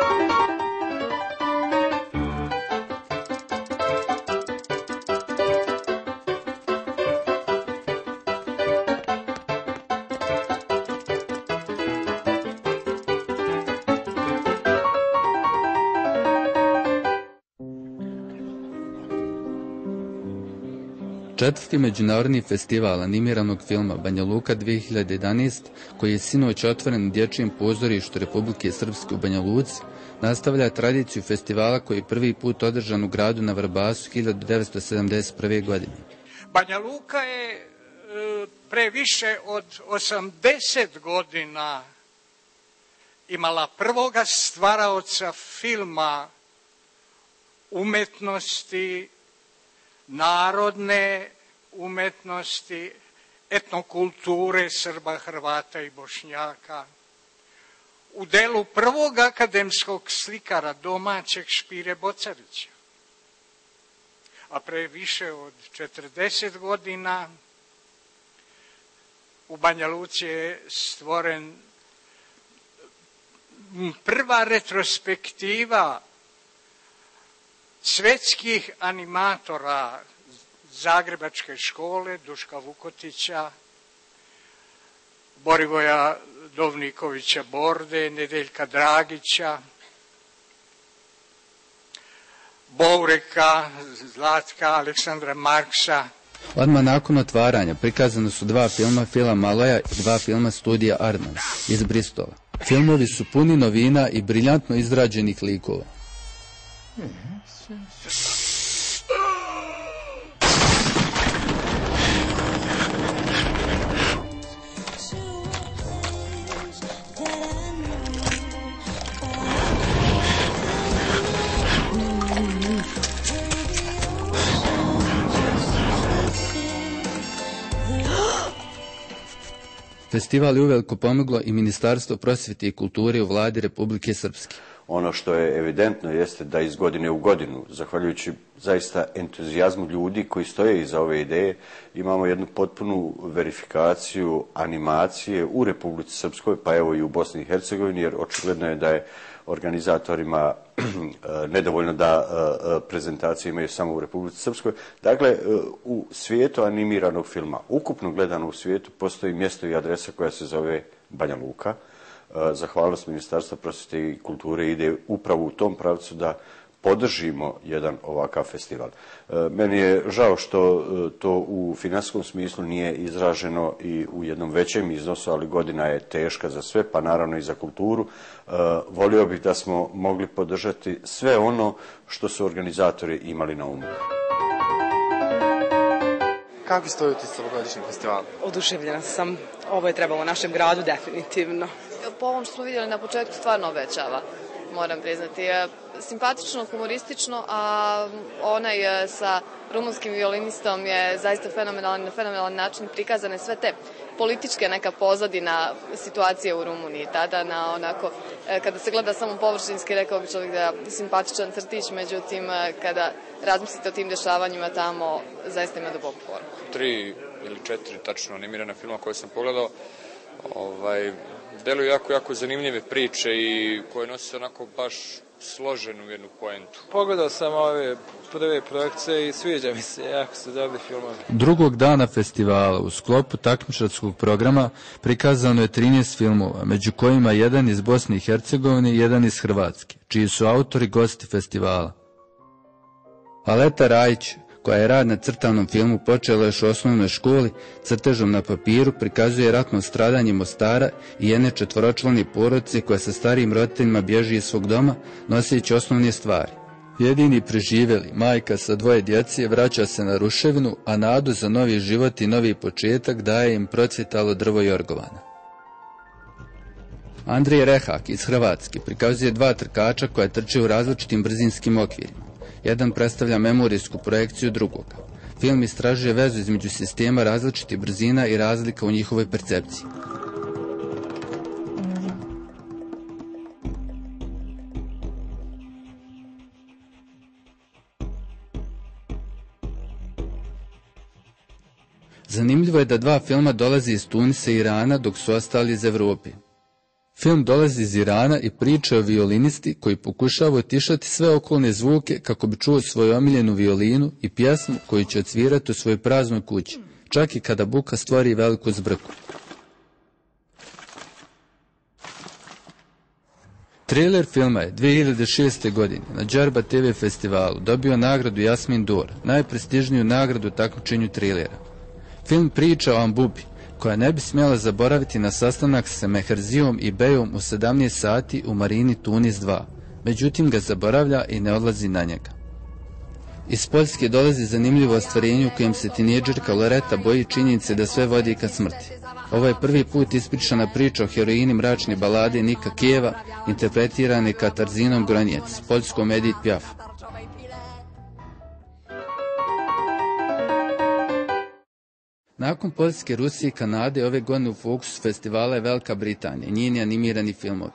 Thank you. Četvrti međunarodni festival animiranog filma Banja Luka 2011, koji je sinoć otvoren u dječjem pozorištu Republike Srpske u Banja Luci, nastavlja tradiciju festivala koji je prvi put održan u gradu na Vrbasu 1971. godine. Banja Luka je e, pre više od 80 godina imala prvoga stvaraoca filma umetnosti narodne umetnosti, etnokulture Srba, Hrvata i Bošnjaka. U delu prvog akademskog slikara domaćeg Špire Bocarića. A pre više od 40 godina u Banja Luci je stvoren prva retrospektiva svetskih animatora Zagrebačke škole, Duška Vukotića, Borivoja Dovnikovića Borde, Nedeljka Dragića, Boureka, Zlatka, Aleksandra Marksa. Odmah nakon otvaranja prikazano su dva filma Fila Maloja i dva filma studija Arnold iz Bristola. Filmovi su puni novina i briljantno izrađenih likova. Festival je uveliko pomoglo i Ministarstvo prosvjete i kulture u vladi Republike Srpske. Ono što je evidentno jeste da iz godine u godinu, zahvaljujući zaista entuzijazmu ljudi koji stoje iza ove ideje, imamo jednu potpunu verifikaciju animacije u Republici Srpskoj, pa evo i u Bosni i Hercegovini, jer očigledno je da je organizatorima nedovoljno da prezentacije imaju samo u Republici Srpskoj. Dakle, u svijetu animiranog filma, ukupno gledano u svijetu, postoji mjesto i adresa koja se zove Banja Luka zahvalnost Ministarstva prosvjete i kulture ide upravo u tom pravcu da podržimo jedan ovakav festival. Meni je žao što to u finanskom smislu nije izraženo i u jednom većem iznosu, ali godina je teška za sve, pa naravno i za kulturu. Volio bih da smo mogli podržati sve ono što su organizatori imali na umu. Kako ste utisci ovogodišnjeg festivala? Oduševljena sam. Ovo je trebalo našem gradu definitivno po ovom što smo vidjeli na početku stvarno obećava, moram priznati. Simpatično, humoristično, a onaj sa rumunskim violinistom je zaista fenomenalan, na fenomenalan način prikazane sve te političke neka pozadina situacije u Rumuniji. Tada na onako, kada se gleda samo površinski, rekao bi čovjek da je simpatičan crtić, međutim, kada razmislite o tim dešavanjima tamo, zaista ima duboku formu. Tri ili četiri tačno animirana filma koje sam pogledao, ovaj, deluju jako, jako zanimljive priče i koje nose onako baš složenu jednu poentu. Pogledao sam ove prve projekcije i sviđa mi se, jako su dobri filmovi. Drugog dana festivala u sklopu takmičarskog programa prikazano je 13 filmova, među kojima jedan iz Bosne i Hercegovine i jedan iz Hrvatske, čiji su autori gosti festivala. Aleta Rajić, koja je rad na crtanom filmu počela još u osnovnoj školi, crtežom na papiru prikazuje ratno stradanje Mostara i jedne četvoročlane porodice koja sa starijim roditeljima bježi iz svog doma, noseći osnovne stvari. Jedini preživjeli, majka sa dvoje djece, vraća se na ruševinu, a nadu za novi život i novi početak daje im procvjetalo drvo Jorgovana. Andrij Rehak iz Hrvatske prikazuje dva trkača koja trče u različitim brzinskim okvirima. Jedan predstavlja memorijsku projekciju drugoga. Film istražuje vezu između sistema različitih brzina i razlika u njihovoj percepciji. Zanimljivo je da dva filma dolaze iz Tunisa i Irana, dok su ostali iz Evrope. Film dolazi iz Irana i priča o violinisti koji pokušava otišati sve okolne zvuke kako bi čuo svoju omiljenu violinu i pjesmu koju će odsvirati u svojoj praznoj kući, čak i kada buka stvori veliku zbrku. Trailer filma je 2006. godine na Džarba TV festivalu dobio nagradu Jasmin Dor, najprestižniju nagradu takmičenju trailera. Film priča o Ambubi, koja ne bi smjela zaboraviti na sastanak sa Meherzijom i Bejom u 17 sati u marini Tunis 2, međutim ga zaboravlja i ne odlazi na njega. Iz Poljske dolazi zanimljivo ostvarenje u kojem se tineđerka Loreta boji činjenice da sve vodi ka smrti. Ovo je prvi put ispričana priča o heroini mračne balade Nika Kijeva, interpretirane Katarzinom Gronjec, poljskom Edith Piaf. Nakon Poljske, Rusije i Kanade ove godine u fokusu festivala je Velika Britanija, njeni animirani filmovi.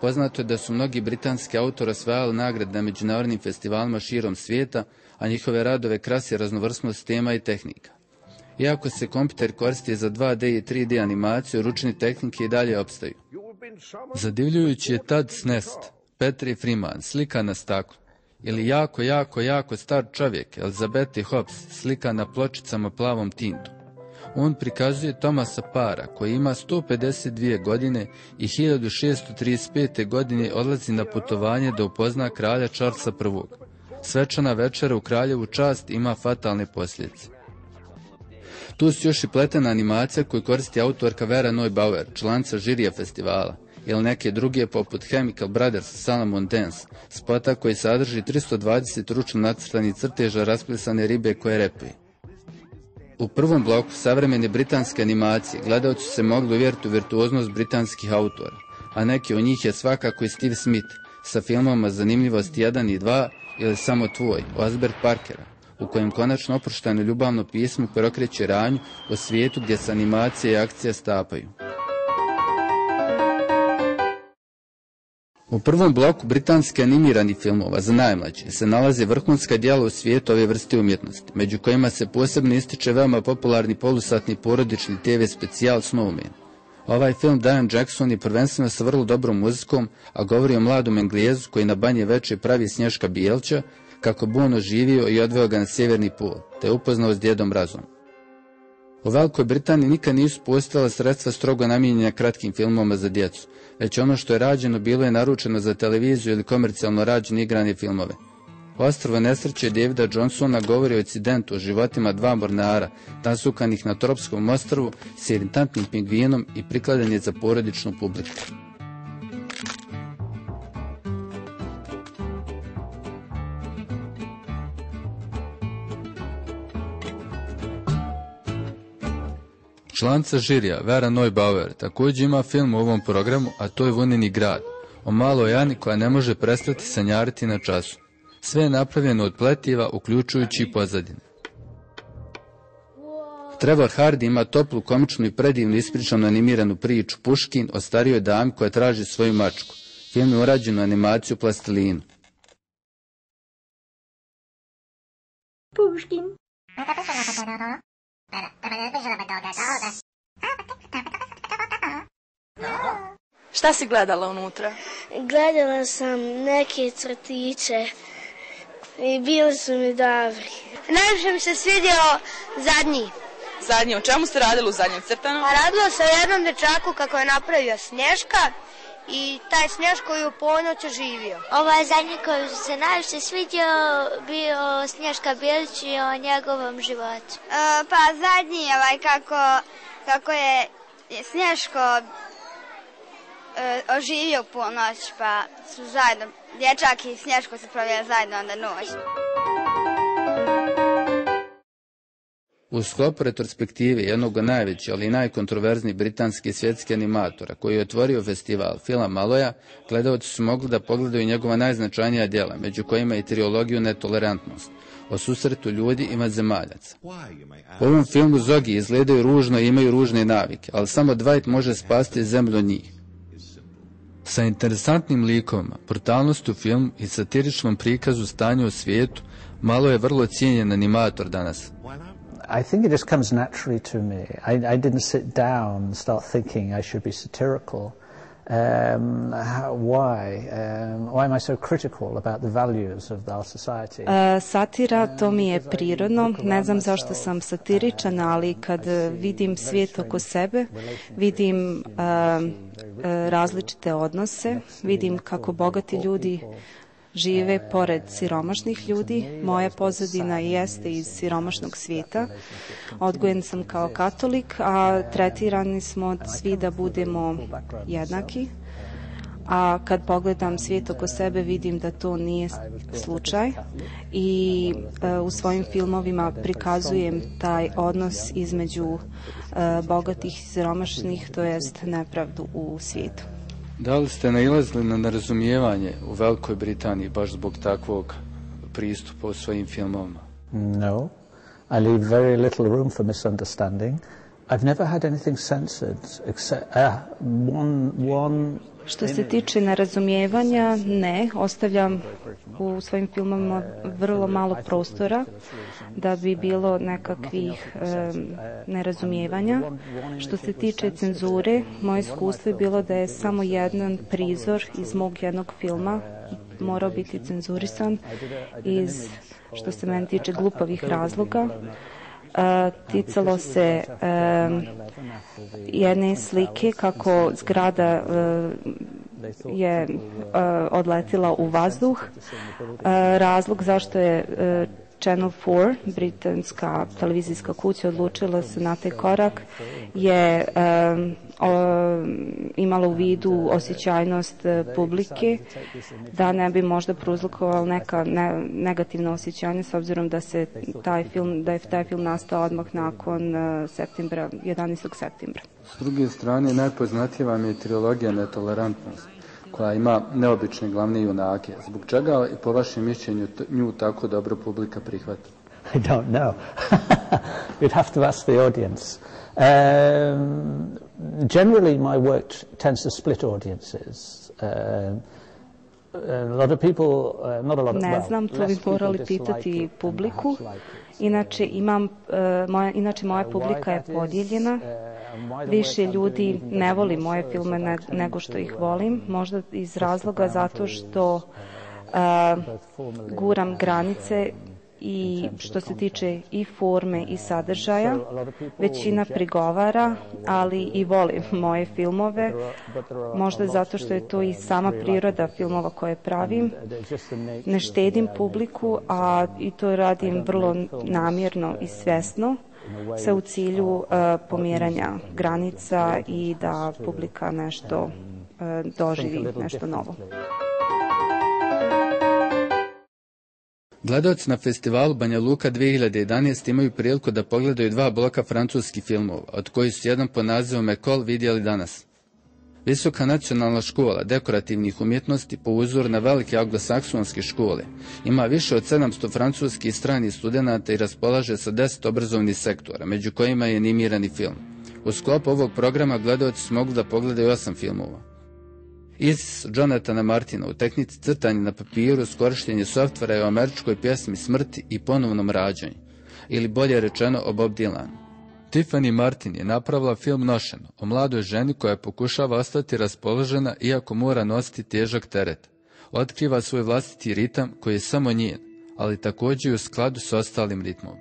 Poznato je da su mnogi britanski autori osvajali nagrade na međunarodnim festivalima širom svijeta, a njihove radove krasi raznovrsnost tema i tehnika. Iako se kompjuter koristi za 2D i 3D animaciju, ručne tehnike i dalje opstaju. Zadivljujući je Tad Snest, Petri Freeman, slika na staklu, ili jako, jako, jako star čovjek, Elizabeth Hobbs, slika na pločicama plavom tintu. On prikazuje Tomasa Para, koji ima 152 godine i 1635. godine odlazi na putovanje da upozna kralja Charlesa I. Svečana večera u kraljevu čast ima fatalne posljedice. Tu su još i pletena animacija koju koristi autorka Vera Neubauer, članca žirija festivala, ili neke druge poput Chemical Brothers Salomon Dance, spota koji sadrži 320 ručno nacrtanih crteža raspisane ribe koje repuje. U prvom bloku savremene britanske animacije gledalci su se mogli uvjeriti u virtuoznost britanskih autora, a neki od njih je svakako i Steve Smith sa filmama Zanimljivost 1 i 2 ili Samo tvoj, Osbert Parkera, u kojem konačno oprošteno ljubavno pismo prokreće ranju o svijetu gdje se animacija i akcija stapaju. U prvom bloku britanski animirani filmova za najmlađe se nalaze vrhunska djela u svijetu ove vrste umjetnosti, među kojima se posebno ističe veoma popularni polusatni porodični TV specijal Snowman. Ovaj film Diane Jackson je prvenstveno sa vrlo dobrom muzikom, a govori o mladom Englezu koji na banje veče pravi Snješka Bijelća, kako bi on oživio i odveo ga na sjeverni pol, te upoznao s djedom Razom. U Velikoj Britaniji nikad nisu postojala sredstva strogo namijenjena kratkim filmoma za djecu, već ono što je rađeno bilo je naručeno za televiziju ili komercijalno rađene igrane filmove. Ostrvo nesreće Davida Johnsona govori o incidentu o životima dva mornara, nasukanih na tropskom ostrvu s iritantnim pingvinom i prikladan je za porodičnu publiku. Članca žirija Vera Neubauer također ima film u ovom programu, a to je Vunini grad, o maloj Ani koja ne može prestati sanjariti na času. Sve je napravljeno od pletiva, uključujući i pozadine. Trevor Hardy ima toplu, komičnu i predivnu ispričanu animiranu priču Puškin o starijoj dami koja traži svoju mačku. Film je urađen u animaciju plastilinu. Puškin. Šta si gledala unutra? Gledala sam neke crtiće i bili su mi dobri. Najviše mi se svidio zadnji. Zadnji, o čemu ste radili u zadnjem crtanu? A radilo se o jednom dečaku kako je napravio Snješka i taj Snješko je u ponoć živio. Ovaj zadnji koji se najviše svidio bio Snješka Bilić i o njegovom životu. E, pa zadnji ovaj kako, kako je Snješko e, oživio ponoć pa su zajedno, dječak i Snješko se provjeli zajedno onda noć. U sklopu retrospektive jednog od najvećih, ali i najkontroverznijih britanskih svjetskih animatora, koji je otvorio festival Fila Maloja, gledalci su mogli da pogledaju njegova najznačajnija djela, među kojima i triologiju Netolerantnost, o susretu ljudi i zemaljaca. U ovom filmu Zogi izgledaju ružno i imaju ružne navike, ali samo Dwight može spasti zemlju njih. Sa interesantnim likovima, brutalnost u filmu i satiričnom prikazu stanja u svijetu, malo je vrlo cijenjen animator danas. I think it just comes naturally to me. I, I didn't sit down and start thinking I should be satirical. Um, how, why? Um, why am I so critical about the values of our society? Uh, satira, to mi je prirodno. Ne znam zašto sam satiričan, ali kad vidim svijet oko sebe, vidim uh, različite odnose, vidim kako bogati ljudi žive pored siromašnih ljudi. Moja pozadina jeste iz siromašnog svijeta. Odgojen sam kao katolik, a tretirani smo svi da budemo jednaki. A kad pogledam svijet oko sebe vidim da to nije slučaj i e, u svojim filmovima prikazujem taj odnos između e, bogatih i siromašnih, to jest nepravdu u svijetu. Da li ste nailazili na nerazumijevanje u Velikoj Britaniji baš zbog takvog pristupa u svojim filmovima? No. I leave very little room for misunderstanding. I've never had anything censored except uh, one, one Što se tiče nerazumijevanja, ne. Ostavljam u svojim filmovima vrlo malo prostora da bi bilo nekakvih nerazumijevanja. Što se tiče cenzure, moje iskustvo je bilo da je samo jedan prizor iz mog jednog filma morao biti cenzurisan iz, što se meni tiče, glupavih razloga. Ticalo se jedne slike kako zgrada je odletila u vazduh. Razlog zašto je Channel 4, britanska televizijska kuća, odlučila se na taj korak je imala u vidu osjećajnost e, publike da ne bi možda prouzrokovao neka negativna osjećanja s obzirom da se taj film da je taj film nastao odmah nakon uh, septembra 11. septembra. S druge strane najpoznatija vam je trilogija Netolerantnost koja ima neobične glavne junake. Zbog čega i po vašem mišljenju nju tako dobro publika prihvata? I don't know. You'd have to ask the audience. Um, generally, my work tends to split audiences. Uh, a lot of people, uh, not a lot of, ne znam, to bi morali pitati publiku. Inače, imam, uh, moja, inače moja publika je podijeljena. Više ljudi ne voli moje filme ne, nego što ih volim. Možda iz razloga zato što uh, guram granice i što se tiče i forme i sadržaja. Većina prigovara, ali i voli moje filmove, možda zato što je to i sama priroda filmova koje pravim. Ne štedim publiku, a i to radim vrlo namjerno i svesno sve u cilju uh, pomjeranja granica i da publika nešto uh, doživi, nešto novo. Gledalci na festivalu Banja Luka 2011 imaju priliku da pogledaju dva bloka francuskih filmova, od kojih su jedan po nazivom Ekol vidjeli danas. Visoka nacionalna škola dekorativnih umjetnosti po uzoru na velike anglosaksonske škole ima više od 700 francuskih i stranih studenata i raspolaže sa 10 obrazovnih sektora, među kojima je animirani film. U sklopu ovog programa gledalci su da pogledaju osam filmova iz Jonathana Martina u tehnici crtanja na papiru s korištenje softvera je o američkoj pjesmi smrti i ponovnom rađanju, ili bolje rečeno o Bob Dylanu. Tiffany Martin je napravila film Nošeno o mladoj ženi koja pokušava ostati raspoložena iako mora nositi težak teret. Otkriva svoj vlastiti ritam koji je samo njen, ali također i u skladu s ostalim ritmom.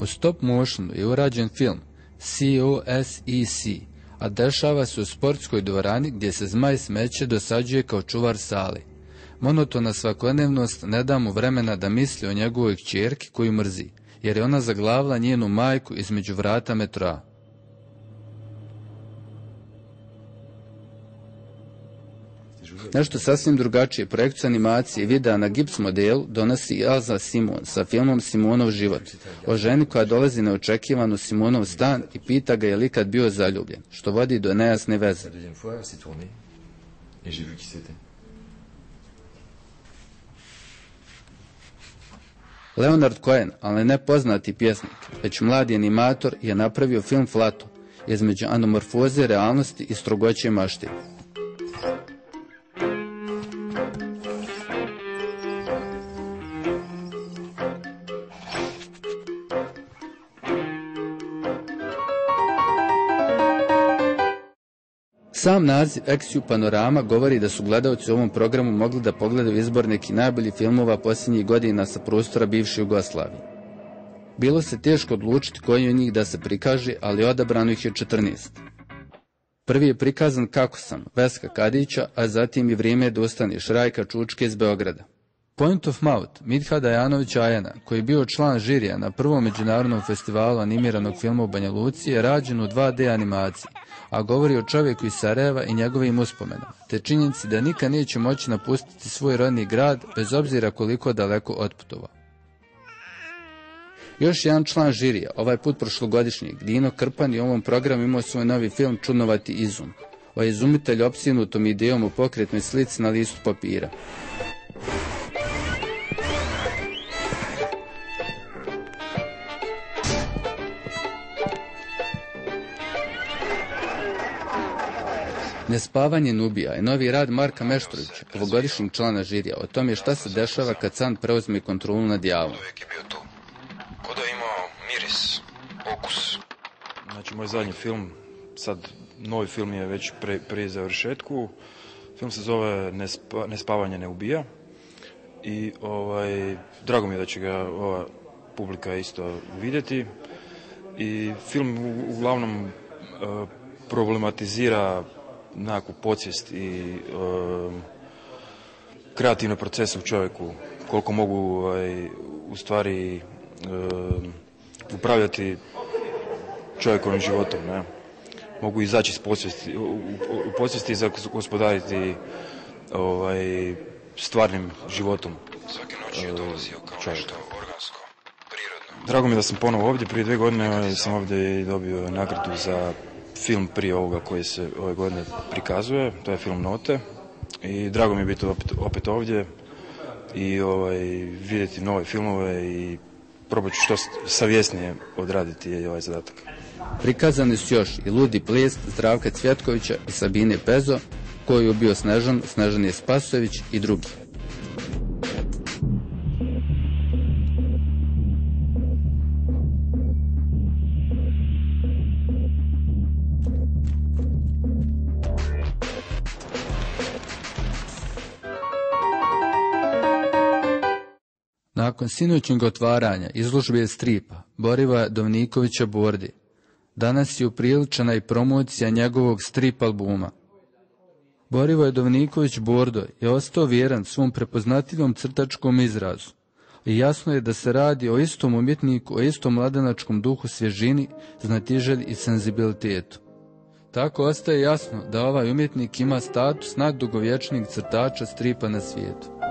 U stop motionu je urađen film COSEC, a dešava se u sportskoj dvorani gdje se zmaj smeće dosađuje kao čuvar sali. Monotona svakodnevnost ne da mu vremena da misli o njegovoj kćerki koju mrzi, jer je ona zaglavila njenu majku između vrata metroa. Nešto sasvim drugačije projekciju animacije i videa na gips modelu donosi Elza Simon sa filmom Simonov život, o ženi koja dolazi neočekivano u Simonov stan i pita ga je li kad bio zaljubljen, što vodi do nejasne veze. Leonard Cohen, ali ne poznati pjesnik, već mladi animator, je napravio film Flato, između anomorfoze realnosti i strogoće mašte. Sam naziv Exiu Panorama govori da su gledalci u ovom programu mogli da pogledaju izbor neki najbolji filmova posljednjih godina sa prostora bivše Jugoslavije. Bilo se teško odlučiti koji od njih da se prikaže, ali odabrano ih je 14. Prvi je prikazan Kako sam, Veska Kadića, a zatim i vrijeme da ostaneš Rajka Čučke iz Beograda. Point of Mouth, Midhada Janovića Ajana, koji je bio član žirija na prvom međunarodnom festivalu animiranog filma u Banja Luci, je rađen u 2D animaciji, a govori o čovjeku iz Sarajeva i njegovim uspomenama, te činjenici da nikad neće moći napustiti svoj rodni grad, bez obzira koliko daleko otputovao. Još jedan član žirija, ovaj put prošlogodišnjeg, Dino Krpan je u ovom programu imao svoj novi film Čudnovati izum. O izumitelj opsinutom idejom u pokretnoj slici na listu papira. Nespavanje Nubija je novi rad Marka Meštrovića, ovogodišnjeg člana žirija, o tome šta se dešava kad san preuzme kontrolu nad javom. Uvijek je bio tu. Ko da je imao miris, okus. Znači, moj zadnji film, sad novi film je već pre, prije završetku. Film se zove Nespa, Nespavanje ne ubija. I ovaj, drago mi je da će ga ova publika isto vidjeti. I film u- uglavnom e, problematizira nekakvu podsvijest i kreativne procese u čovjeku, koliko mogu ovaj, u stvari upravljati čovjekovim životom. Ne? Mogu izaći iz podsvijesti, u, podsvijesti i gospodariti ovaj, stvarnim životom Svake noći je dolazio kao nešto organsko, prirodno. Drago mi da sam ponovo ovdje. Prije dvije godine ovaj, sam ovdje dobio nagradu za film prije ovoga koji se ove godine prikazuje. To je film Note. I drago mi je biti opet, opet ovdje i ovaj, vidjeti nove filmove i probat ću što savjesnije odraditi ovaj zadatak. Prikazani su još i Ludi ples Zdravka Cvjetkovića i Sabine Pezo, koji je bio Snežan, Snežan je Spasojević i drugi. Nakon sinoćnjeg otvaranja izložbe stripa Boriva Dovnikovića Bordi, danas je upriličena i promocija njegovog strip albuma. Borivoje Dovniković Bordo je ostao vjeran svom prepoznatljivom crtačkom izrazu i jasno je da se radi o istom umjetniku, o istom mladenačkom duhu svježini, znatiželj i senzibilitetu. Tako ostaje jasno da ovaj umjetnik ima status najdugovječnijeg crtača stripa na svijetu.